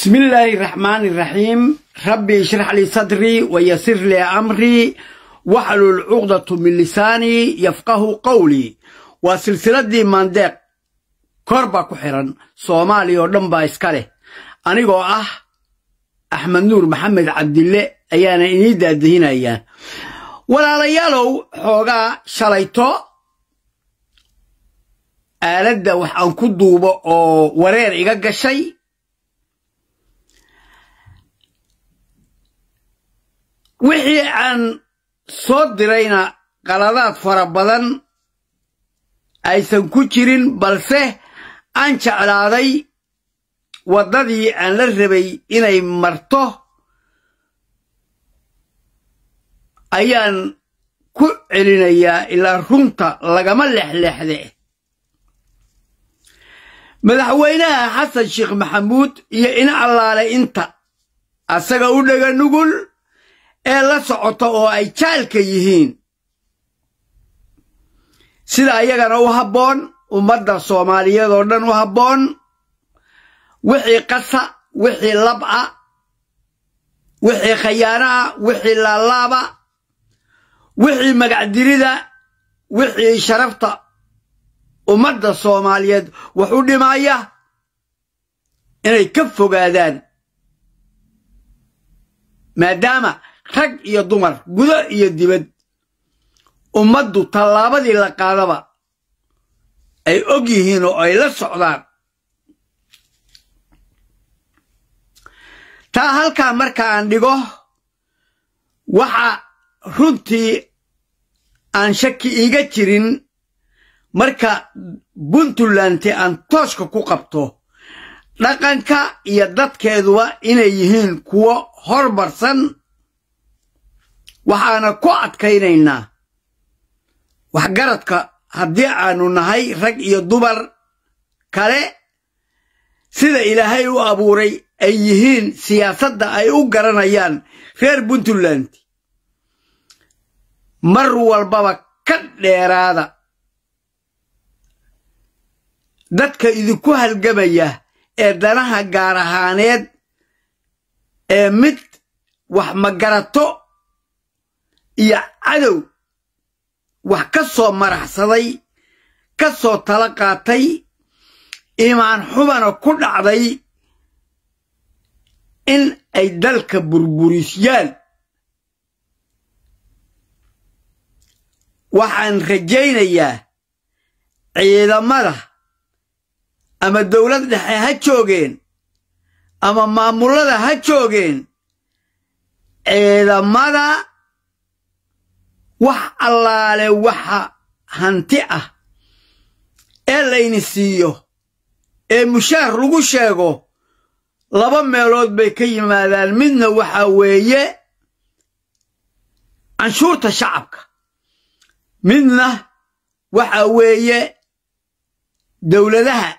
بسم الله الرحمن الرحيم ربي اشرح لي صدري ويسر لي أمري واحلل عقدة من لساني يفقه قولي وسلسلة دي مانديق كوربا كحيران صومالي ودنبا اسكاله أنيقو أه أحمد نور محمد عبد الله أيانا إني دادهين أيان ولا ليالو حوغا شلايتو aaladda wax aan ku duubo oo wareer wixii aan soo dirayna qaladaad fara badan aysan ku jirin balse aan jeclaaday waddadii aan la rabay inay marto ayaan ku celinayaa ilaa runta lagama lexleexde madaxweynaha xasan sheekh maxamuud iyo in allaale inta asaga u dhega nugul ee la socota oo ay jaalka yihiin. Sida ayagana u habboon ummadda soomaaliyeed oo dhan u habboon wixii qasa wixii lab'a wixii khayaana'a wixii laalaaba wixii magacdirida wixii sharafta ummadda soomaaliyeed wax u dhimaya inay ka fogaadaan. Maadaama rag iyo dumar gudo iyo dibad. Ummaddu tallaabadii la qaadaba ay og yihiin oo ay la socdaan. Taa halkaa marka aan dhigo waxa runtii aan shaki iiga jirin marka puntlandti aan tooshka ku qabto dhaqanka iyo dadkeeduba inay yihiin kuwo hormarsan waxaana ku adkaynaynaa waxgaradka haddii aanu nahay rag iyo dumar kale sida ilaahay u abuuray ay yihiin siyaasadda ay u garanayaan reer puntland. Mar walbaba ka dheeraada. Dadka idinku halgamaya ee danaha gaar ahaaneed ee mid wax magarato iyo cadow. Wax ka soo maraxsaday ka soo tala qaatay iimaan xubana ku dhacday in ay dalka burburisiyaan waxaan rajaynayaa ciidamada ama dowlad dhexe ha joogeen ama maamullada ha joogeen ciidamada wax allaale waxa hanti ah ee layni siiyo ee mushaar lagu sheego laba meelood bay ka yimaadaan. Midna waxaa weeye canshuurta shacabka. Midna waxaa weeye dowladaha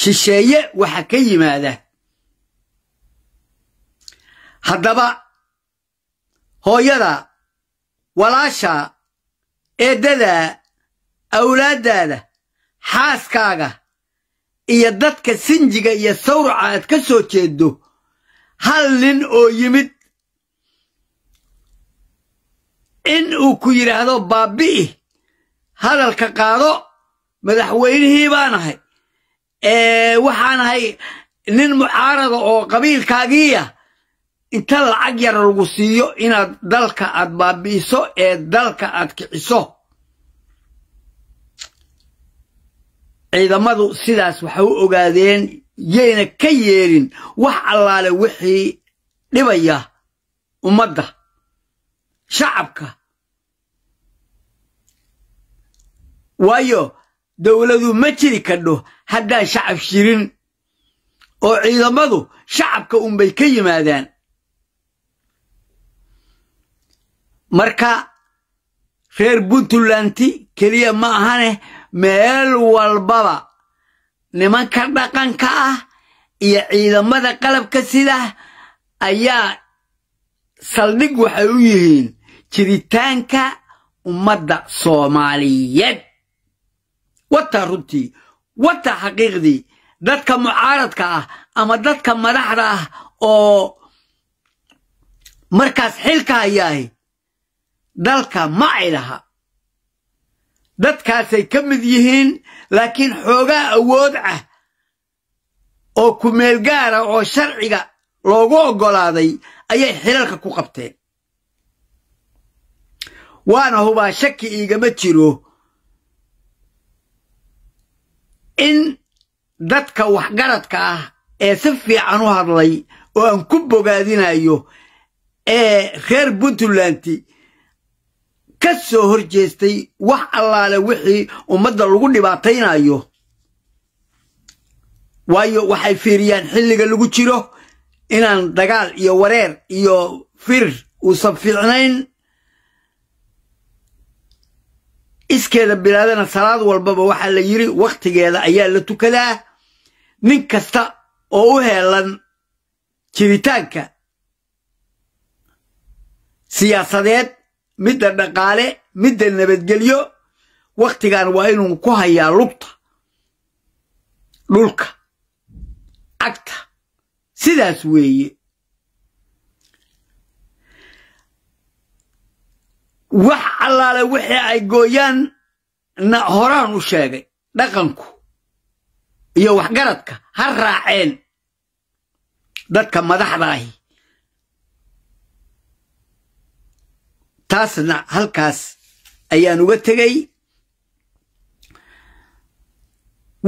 shisheeye waxa ka yimaada. Haddaba hooyada walaasha eeddada awlaaddaada xaaskaaga iyo dadka sinjiga iyo sawraca aad ka soo jeeddo hal nin oo yimid in uu ku yidhaahdo baabbi'i hadalka qaado madaxweynihii baan ahay. Waxaan ahay nin mucaarada oo qabiilkaagiiya inta lacag yar lagu siiyo inaad dalka aad baabi'iso ee dalka aad kiciso. Ciidamadu sidaas waxa u ogaadeen yayna ka yeelin wax allaale wixii dhibaya ummadda shacabka. Waayo dowladu ma jiri kadho haddaan shacab shirin oo ciidamadu shacabka unbay ka yimaadaan marka reer puntlanti keliya ma ahane meel walbaba. Nimanka dhaqanka ah iyo ciidamada qalabka sida ayaa saldhig waxay u yihiin jiritaanka ummadda soomaaliyeed. Wataa runtii wataa xaqiiqdii dadka mucaaradka ah ama dadka madaxda ah oo markaas xilka hayaahi dalka ma ay dadkaasay ka mid yihiin laakiin xoogaa awood ah oo kumeel gaara oo sharciga loogu oggolaaday ayay xilalka ku qabteen. Waana hubaa shaki iigama jiro in dadka waxgaradka ah ee si fiican u hadlay oo aan ku bogaadinayo ee reer puntland ka soo hor jeestay wax allaale wixii ummadda lagu dhibaataynayo. Waayo waxay fiiriyaan xilliga lagu jiro inaan dagaal iyo wareer iyo firir uusan fiicnayn. Iskeeda bilaadana salaad walbaba waxaa la yidhi wakhtigeeda ayaa la tukadaa. Nin kasta oo u heelan jiritaanka siyaasadeed midda dhaqaale midda nabadgelyo wakhtigan waa inuu ku hayaa lugta dhulka cagta sidaas weeye. Wax allaale wixii ay gooyaan na horaan u sheegay dhaqanku iyo waxgaradka ha raaceen. Dadka madaxda ahi taasna halkaas ayaan uga tegey.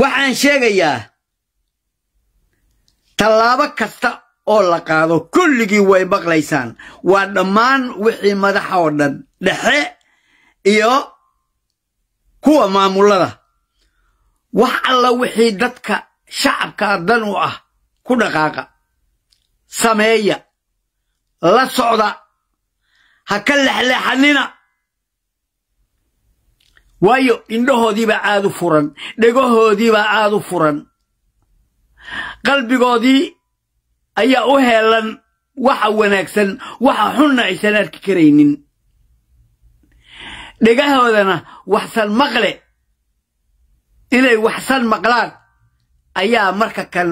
Waxaan sheegayaa tallaabo kasta oo la qaado kulligii way maqlaysaan. Waa dhammaan wixii madaxa oo dhan dhexe iyo kuwa maamullada wax alla wixii dadka shacabka dan u ah ku dhaqaaqa sameeya la socda ha ka lexleexanina waayo indhahoodiibaa aad u furan dhegahoodiibaa aad u furan. Qalbigoodii ayaa u heelan waxa wanaagsan waxa xunna aysan arki karaynin. Dhegahoodana waxsan maqle. Inay waxsan maqlaan ayaa marka kan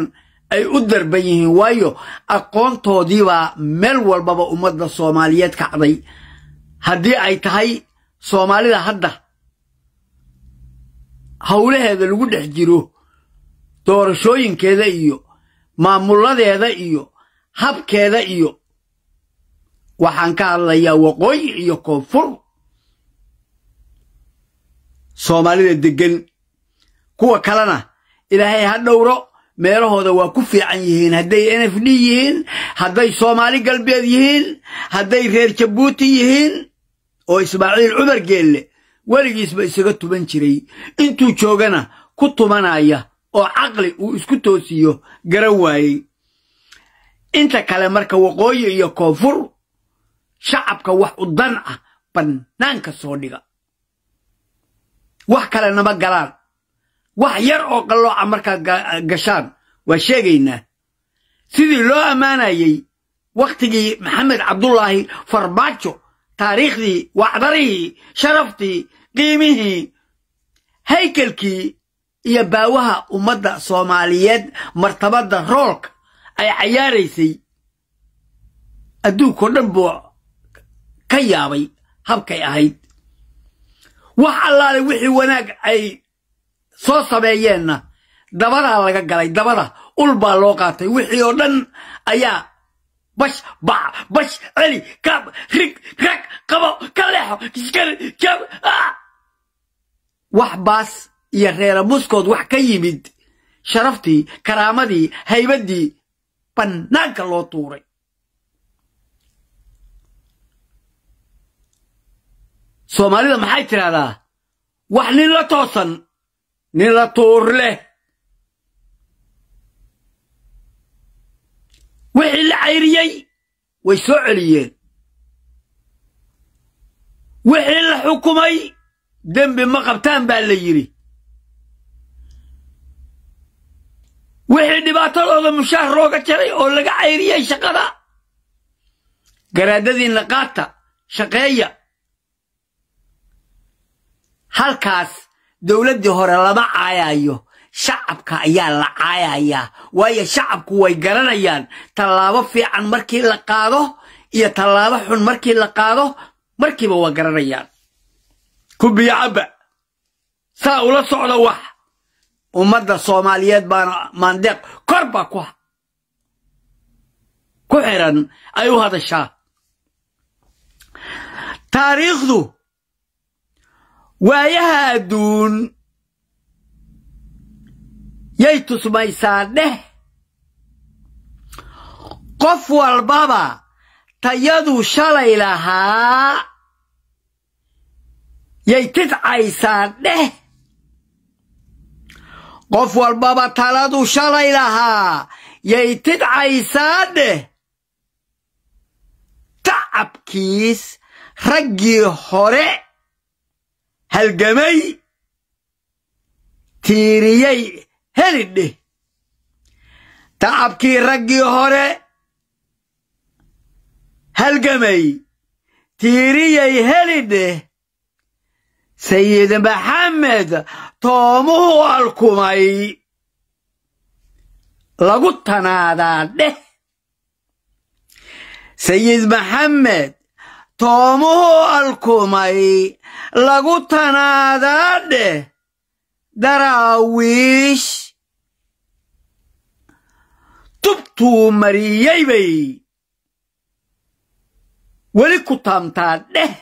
ay u darban yihiin. Waayo aqoontoodiibaa meel walbaba ummadda soomaaliyeed kacday haddii ay tahay soomaalida hadda howlaheeda lagu dhex jiro doorashooyinkeeda iyo maamulladeeda iyo habkeeda iyo waxaan ka hadlayaa waqooyi iyo koonfur. Soomaalida deggan kuwa kalena ilaahay ha dhowro meelahooda waa ku fiican yihiin. Hadday n f d yihiin hadday soomaali galbeed yihiin hadday reer jabuuti yihiin oo ismaaciil cumar geelle weligiisba isaga tuban jiray. Intuu joogana ku tumanaya oo caqli uu isku toosiyo garan waayey. Inta kale marka waqooyi iyo koonfur shacabka wax u dan ah bannaanka soo dhiga. Wax kale nama galaan wax yar oo qallooca markaad gashaan. Waa sheegaynaa sidii loo ammaanayey wakhtigii maxamed cabdullaahi farmaajo taariikhdii wacdarihii sharaftii qiimihii haykelkii iyo baawaha ummadda soomaaliyeed martabadda roolka ay cayaaraysay. Adduunkao dhan buu ka yaabay habkay ahayd. Wax allaale wixii wanaag ay soo sameeyeenna. Dabadaa laga galay dabada ul baa loo qaatay. Wixii oo dhan ayaa bash bac bash celi kab rig rag qabo ka leexo iskari jab wax baas iyo reera muskood wax ka yimid. Sharaftii karaamadii haybaddii bannaanka loo tuuray. Soomaalida maxay tidhahdaa wax nin la toosan nin la tuur wixii la cayriyey way soo celiyeen wixii la xukumay. Dembi ma qabtaan baa la yidhi. Wixii dhibaatadooda mushaar looga jaray oo laga cayriyey shaqada. Garaadadiinna qaata shaqeeya. Halkaas dowladdii hore lama caayayo shacabka ayaa la caayayaa waayo shacabku way garanayaan. Tallaabo fiican markii la qaado iyo tallaabo xun markii la qaado markiiba waa garanayaan. Kubiya cabba. Saa ula socda wax. Ummadda soomaaliyeed baana maandeeq kor baa ku ku xiran ay u hadashaa. Taariikhdu waayaha adduun yay tusmaysaa dheh qof walbaba tayadu shalay lahaa. Yay tidcaysaa dheh qof walbaba taladu shalay lahaa. Yay tidcaysaa dheh tacabkiis raggii hore halgamay tiiriyey heli dheh tacabkii raggii hore halgamay tiiriyey heli dheh sayid maxamed toomuhu alkumay lagu tanaadaa dheh. Sayid maxamed toomuhu alkumay lagu tanaadaa dheh daraawiish tubtuu mariyey bay weli ku taamtaa dheh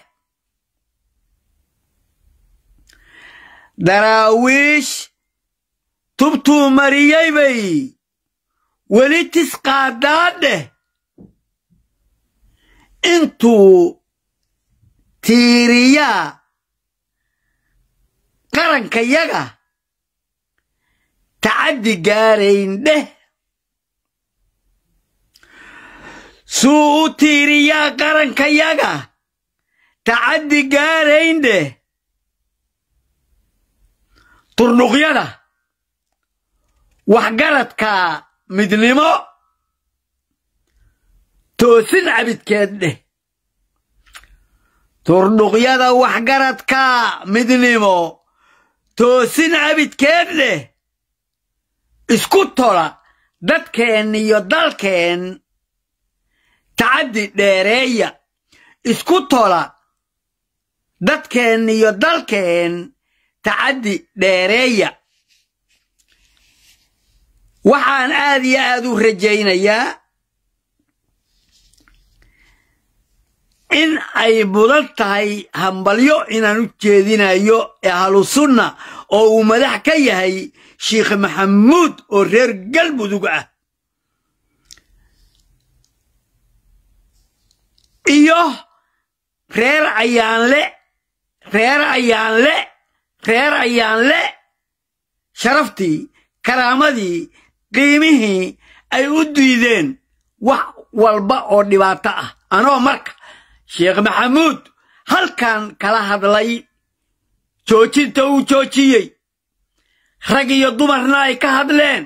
daraawiish tubtuu mariyey bay weli tisqaadaa dheh intuu tiiriyaa qarankayaga tacaddi gaarayn dheh. Suu u tiiriyaa qarankayaga tacaddi gaarayn dheh. Turnuqyada. Waxgaradka midnimo. Toosin cabidkeed dheh turnuqyada waxgaradka midnimo. Toosin cabidkeed dheh isku tola dadkeen iyo dalkeen. Tacaddi dheereeya. Isku tola dadkeen iyo dalkeen. Tacaddi dheereeya. Waxaan aad iyo aad u rajaynayaa in ay mudan tahay hambalyo inaan u jeedinayo ahlusunna oo uu madax ka yahay sheikh maxamuud oo reer galmudug ah. Iyo reer ayaanle reer ayaanle reer ayaanle sharaftii karaamadii qiimihii ay u diideen wax walba oo dhibaato ah. Anoo marka sheekh maxamuud halkan kala hadlay joojinta uu joojiyey. Rag iyo dumarna ay ka hadleen.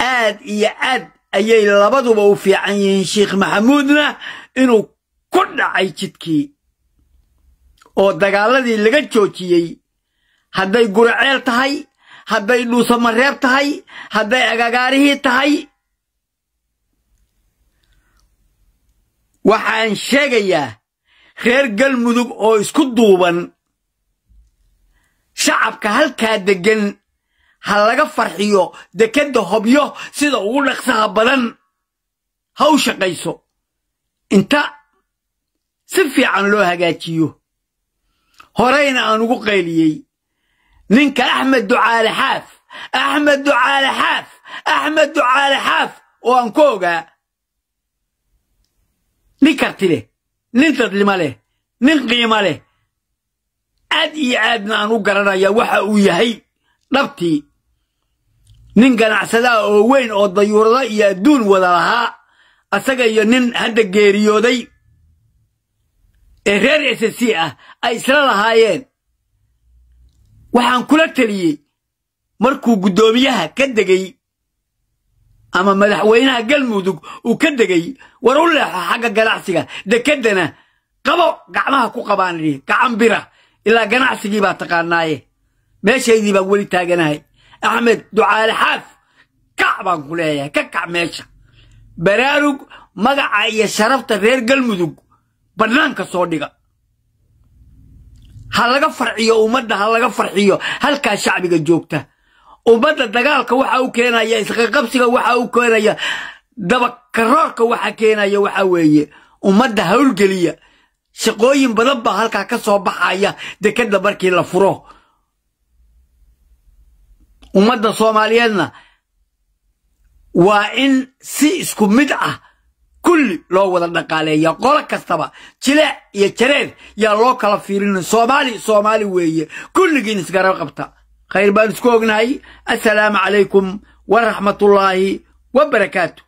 Aad iyo aad ayay labaduba u fiican yihiin sheikh maxamuudna inuu ku dhacay jidkii. Oo dagaaladii laga joojiyey. Hadday guraceel tahay hadday dhuusamareeb tahay hadday agagaarihii tahay waxaan sheegayaa reer galmudug oo isku duuban. Shacabka halkaa deggan ha laga farxiyo dekedda hobyo sida ugu dhaqsaha badan. Ha u shaqayso. Inta si fiican loo hagaajiyo. Horeyna aan ugu qayliyey. Ninka axmed ducaale xaaf axmed ducaale xaaf axmed ducaale xaaf oo aan ku ogaa nin karti leh. Nin dadlimo leh nin qiimo leh. Aad iyo aadna aan u garanaya waxa uu yahay dhabtii nin ganacsadaha oo weyn oo dayuurado iyo adduun wada lahaa asaga iyo nin hadda geeriyooday ee reer s c ah ay isla lahaayeen. Waxaan kula teliyey markuu guddoomiyaha ka degay ama madaxweynaha galmudug uu ka degay war u leexo xagga ganacsiga dekeddana qabo gacmaha ku qabaan idhi gacan bira ilaa ganacsigii baa taqaanaaye. Meeshaydii baan weli taaganahay. Axmed ducaale xaaf kac baan ku leeyahay ka kac meesha. Baraarug magaca iyo sharafta reer galmudug bannaanka soo dhiga. Ha laga farxiyo ummadda ha laga farxiyo halkaa shacbiga joogta ummadda dagaalka waxa u keenaya isqaqabsiga waxa u keenaya dabakaroorka waxa keenaya waxa weeye ummadda hawlgeliya shaqooyin badan baa halkaa ka soo baxaya dekadda markii la furo. Ummadda soomaaliyeedna waa in si isku mid ah kulli loo wada dhaqaaleeya qolo kastaba jileec iyo jareer yaa loo kala fiirin soomaali soomaali weeye kulligiin isgarab qabta khayr baan isku ognahay assalaamu calaykum waraxmatullaahi wabarakaatu